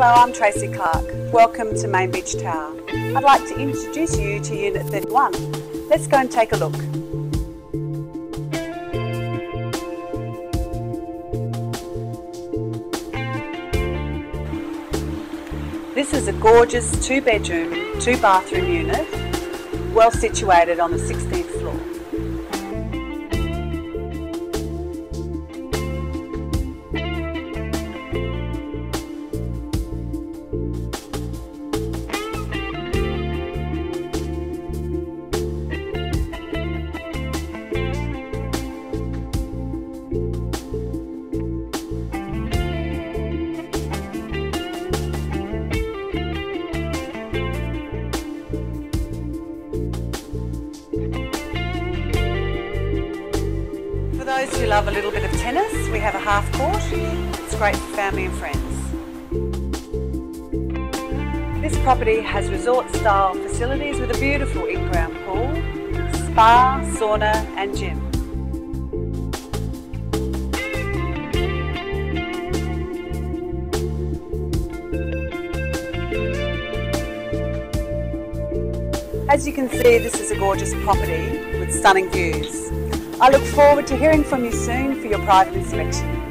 Hello, I'm Tracy Clark. Welcome to Main Beach Tower. I'd like to introduce you to Unit 31. Let's go and take a look. This is a gorgeous two bedroom, two bathroom unit, well situated on the 16th those who love a little bit of tennis, we have a half court. It's great for family and friends. This property has resort style facilities with a beautiful in-ground pool, spa, sauna and gym. As you can see, this is a gorgeous property with stunning views. I look forward to hearing from you soon for your private inspection.